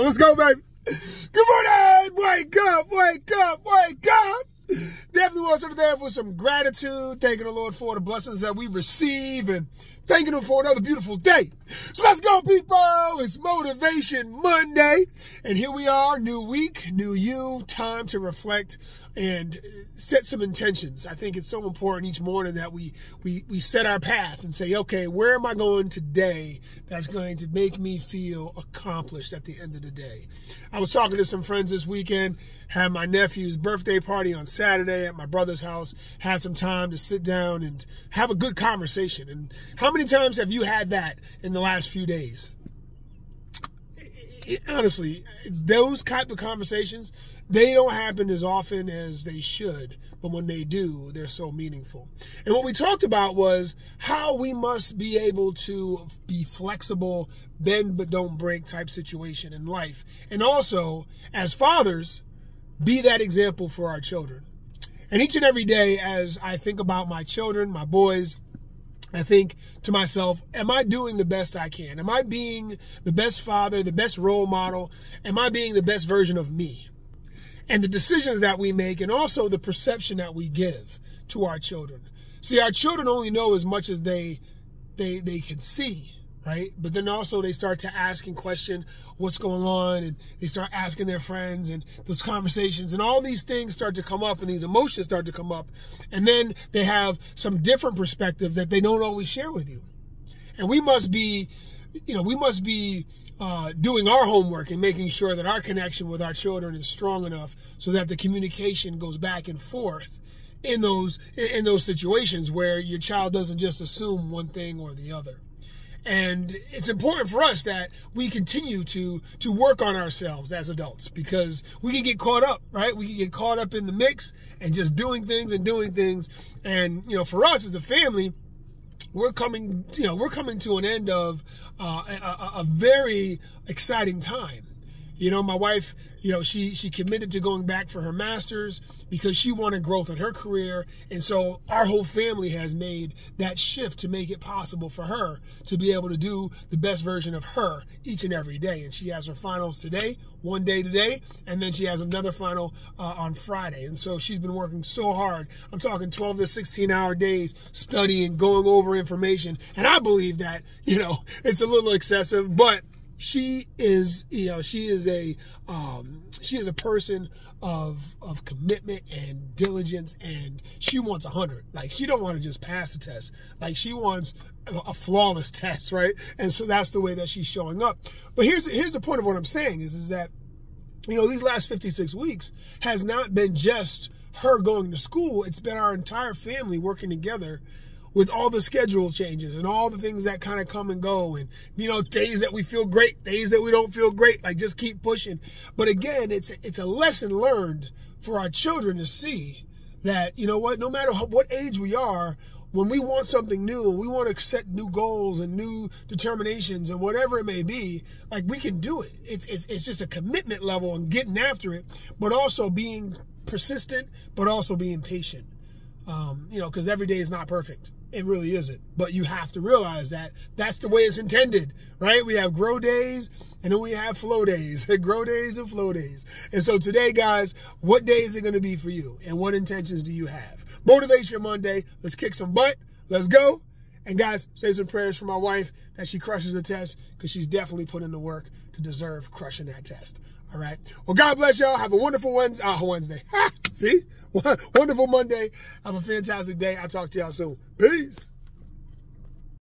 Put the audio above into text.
Let's go, baby. Good morning. Wake up, wake up, wake up. Definitely want to start the day with some gratitude, thanking the Lord for the blessings that we receive and thanking Him for another beautiful day. So let's go, people. It's Motivation Monday. And here we are, new week, new you, time to reflect and set some intentions. I think it's so important each morning that we, we, we set our path and say, okay, where am I going today that's going to make me feel accomplished at the end of the day? I was talking to some friends this weekend, had my nephew's birthday party on Saturday at my brother's house, had some time to sit down and have a good conversation. And how many times have you had that in the last few days? Honestly, those type of conversations, they don't happen as often as they should, but when they do, they're so meaningful. And what we talked about was how we must be able to be flexible, bend but don't break type situation in life. And also, as fathers, be that example for our children. And each and every day, as I think about my children, my boys, I think to myself, am I doing the best I can? Am I being the best father, the best role model? Am I being the best version of me? And the decisions that we make, and also the perception that we give to our children. See, our children only know as much as they they they can see right? But then also they start to ask and question what's going on and they start asking their friends and those conversations and all these things start to come up and these emotions start to come up. And then they have some different perspective that they don't always share with you. And we must be, you know, we must be uh, doing our homework and making sure that our connection with our children is strong enough so that the communication goes back and forth in those in those situations where your child doesn't just assume one thing or the other. And it's important for us that we continue to to work on ourselves as adults because we can get caught up, right? We can get caught up in the mix and just doing things and doing things. And you know, for us as a family, we're coming, you know, we're coming to an end of uh, a, a very exciting time you know, my wife, you know, she she committed to going back for her masters because she wanted growth in her career, and so our whole family has made that shift to make it possible for her to be able to do the best version of her each and every day. And she has her finals today, one day today, and then she has another final uh, on Friday. And so she's been working so hard. I'm talking 12 to 16 hour days studying, going over information, and I believe that you know it's a little excessive, but she is you know she is a um, she is a person of of commitment and diligence and she wants a hundred. Like she don't want to just pass the test. Like she wants a flawless test right? And so that's the way that she's showing up. But here's here's the point of what i'm saying is is that you know these last 56 weeks has not been just her going to school. It's been our entire family working together with all the schedule changes and all the things that kind of come and go and you know days that we feel great days that we don't feel great like just keep pushing. But again it's it's a lesson learned for our children to see that you know what no matter what age we are when we want something new we want to set new goals and new determinations and whatever it may be like we can do it. It's it's, it's just a commitment level and getting after it but also being persistent but also being patient. Um, you know because every day is not perfect it really isn't. But you have to realize that that's the way it's intended, right? We have grow days and then we have flow days, grow days and flow days. And so today, guys, what day is it going to be for you? And what intentions do you have? Motivation Monday. Let's kick some butt. Let's go. And guys, say some prayers for my wife that she crushes the test because she's definitely put in the work to deserve crushing that test. All right. Well, God bless y'all. Have a wonderful Wednesday. Uh, Wednesday. See? Wonderful Monday. Have a fantastic day. I'll talk to y'all soon. Peace.